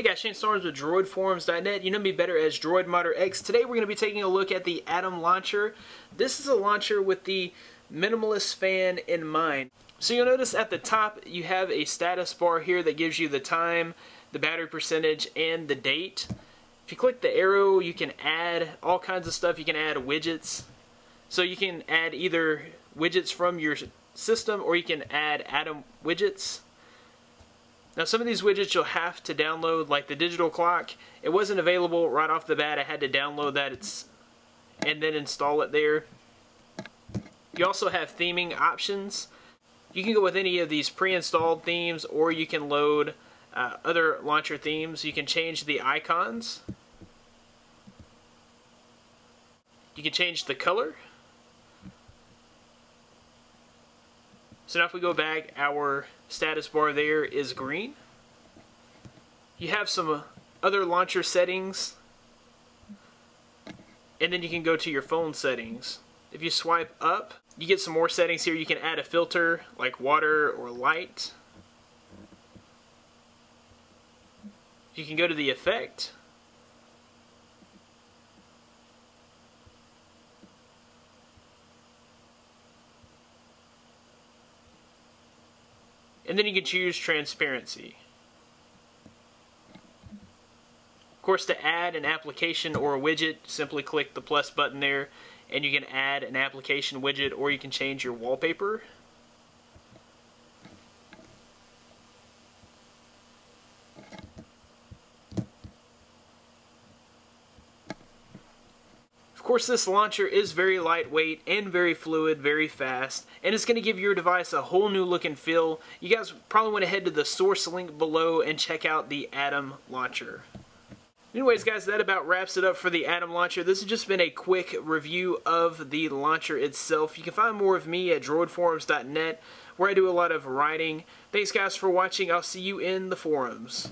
Hey guys, Shane Storms with DroidForums.net. You know me better as Droid Modder X. Today we're going to be taking a look at the Atom Launcher. This is a launcher with the minimalist fan in mind. So you'll notice at the top you have a status bar here that gives you the time, the battery percentage, and the date. If you click the arrow, you can add all kinds of stuff. You can add widgets. So you can add either widgets from your system or you can add Atom widgets. Now some of these widgets you'll have to download, like the digital clock. It wasn't available right off the bat. I had to download that it's, and then install it there. You also have theming options. You can go with any of these pre-installed themes or you can load uh, other launcher themes. You can change the icons. You can change the color. So now if we go back, our status bar there is green. You have some uh, other launcher settings, and then you can go to your phone settings. If you swipe up, you get some more settings here. You can add a filter like water or light. You can go to the effect And then you can choose transparency. Of course, to add an application or a widget, simply click the plus button there and you can add an application widget or you can change your wallpaper. Course, this launcher is very lightweight and very fluid, very fast, and it's going to give your device a whole new look and feel. You guys probably want to head to the source link below and check out the Atom launcher. Anyways, guys, that about wraps it up for the Atom Launcher. This has just been a quick review of the launcher itself. You can find more of me at droidforums.net, where I do a lot of writing. Thanks, guys, for watching. I'll see you in the forums.